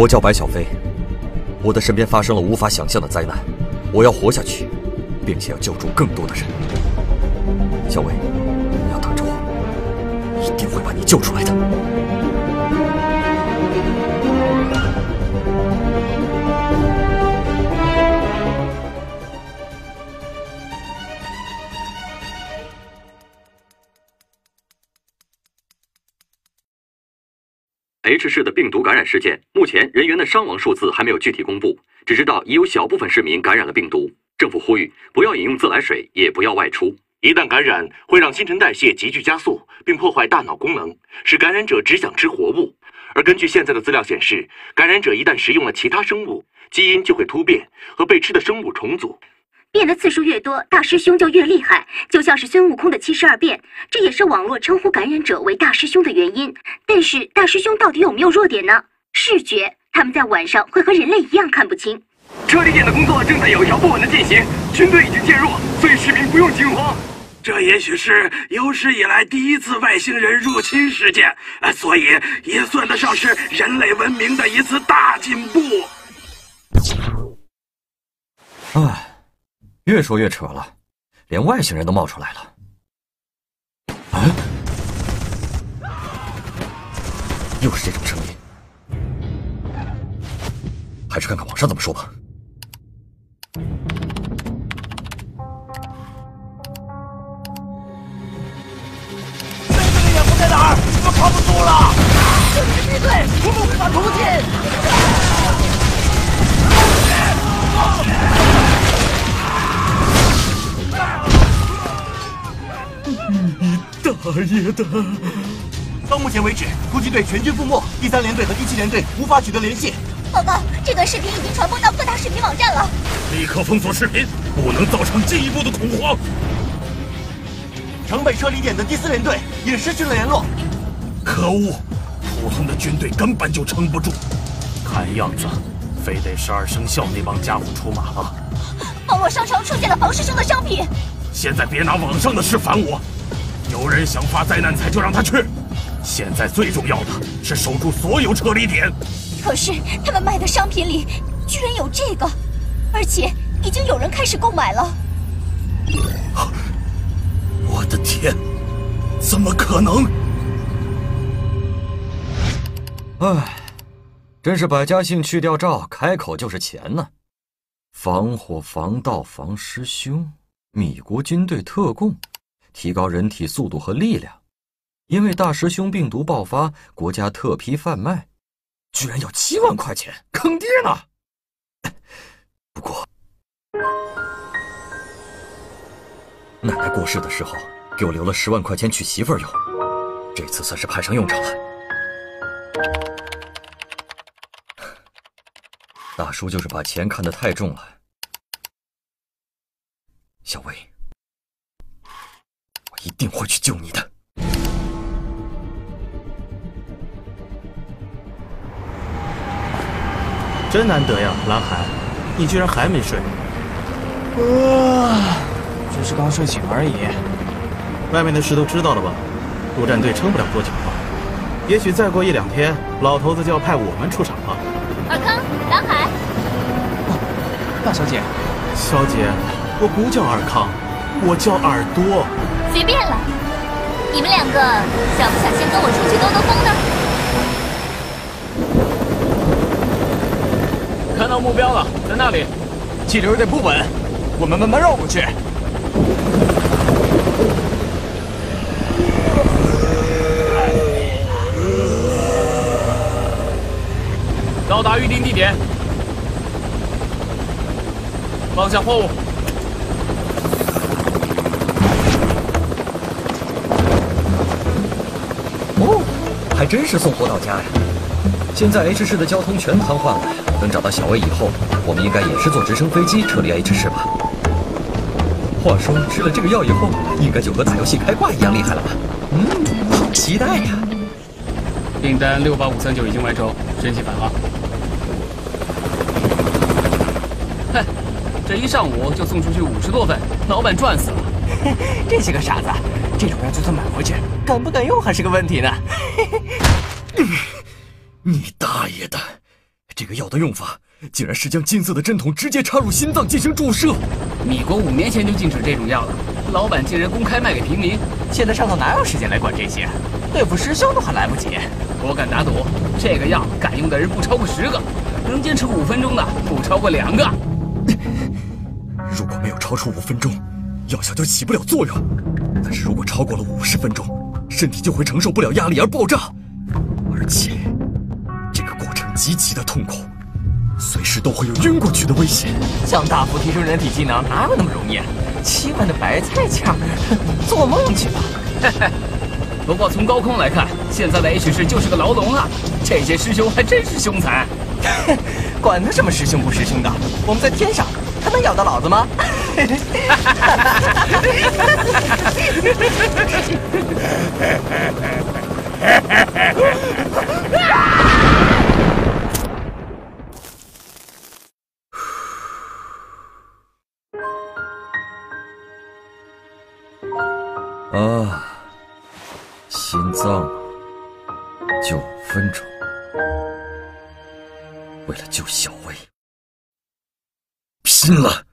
我叫白小飞，我的身边发生了无法想象的灾难，我要活下去，并且要救助更多的人。小薇，你要等着我，一定会把你救出来的。H 市的病毒感染事件，目前人员的伤亡数字还没有具体公布，只知道已有小部分市民感染了病毒。政府呼吁不要饮用自来水，也不要外出。一旦感染，会让新陈代谢急剧加速，并破坏大脑功能，使感染者只想吃活物。而根据现在的资料显示，感染者一旦食用了其他生物，基因就会突变，和被吃的生物重组。变的次数越多，大师兄就越厉害，就像是孙悟空的七十二变。这也是网络称呼感染者为大师兄的原因。但是大师兄到底有没有弱点呢？视觉，他们在晚上会和人类一样看不清。撤离点的工作正在有条不紊的进行，军队已经介入，所以市民不用惊慌。这也许是有史以来第一次外星人入侵事件，呃，所以也算得上是人类文明的一次大进步。唉，越说越扯了，连外星人都冒出来了。啊！又是这种声音，还是看看网上怎么说吧。这个掩护在哪儿？我们扛不住了！这里是敌对，我们无法突进。大爷的！到目前为止，突击队全军覆没，第三联队和第七联队无法取得联系。报告，这段视频已经传播到各大视频网站了。立刻封锁视频，不能造成进一步的恐慌。城北撤离点的第四联队也失去了联络。可恶，普通的军队根本就撑不住。看样子，非得十二生肖那帮家伙出马了。网络商城出现了房师兄的商品。现在别拿网上的事烦我。有人想发灾难财就让他去。现在最重要的是守住所有撤离点。可是他们卖的商品里居然有这个，而且已经有人开始购买了。我的天，怎么可能？唉，真是百家姓去掉赵，开口就是钱呢。防火、防盗、防师兄，米国军队特供，提高人体速度和力量。因为大师兄病毒爆发，国家特批贩卖，居然要七万块钱，坑爹呢！不过，奶奶过世的时候给我留了十万块钱娶媳妇用，这次算是派上用场了。大叔就是把钱看得太重了，小薇，一定会去救你的。真难得呀，蓝海，你居然还没睡。啊，只是刚睡醒而已。外面的事都知道了吧？陆战队撑不了多久了，也许再过一两天，老头子就要派我们出场了。尔康，蓝海，大小姐，小姐，我不叫尔康，我叫耳朵。随便了。你们两个想不想先跟我出去兜兜风呢？看到目标了，在那里。气流有点不稳，我们慢慢绕过去。到达预定地点，放下货物。还真是送货到家呀！现在 H 市的交通全瘫痪了，等找到小薇以后，我们应该也是坐直升飞机撤离 H 市吧？话说吃了这个药以后，应该就和打游戏开挂一样厉害了吧？嗯，好期待呀！订单六八五三九已经完成，申请返航。哼，这一上午就送出去五十多份，老板赚死了。这些个傻子，这种药就算买回去，敢不敢用还是个问题呢。你大爷的！这个药的用法竟然是将金色的针筒直接插入心脏进行注射。米国五年前就禁止这种药了，老板竟然公开卖给平民，现在上头哪有时间来管这些？对付师兄都还来不及。我敢打赌，这个药敢用的人不超过十个，能坚持五分钟的不超过两个。如果没有超出五分钟，药效就起不了作用；但是如果超过了五十分钟，身体就会承受不了压力而爆炸，而且这个过程极其的痛苦，随时都会有晕过去的危险。想大幅提升人体机能哪有那么容易？七万的白菜价，做梦去吧！不过从高空来看，现在的 H 市就是个牢笼啊！这些师兄还真是凶残。管他什么师兄不师兄的，我们在天上，他能咬到老子吗？啊，心脏就五分钟，为了救小薇，拼了！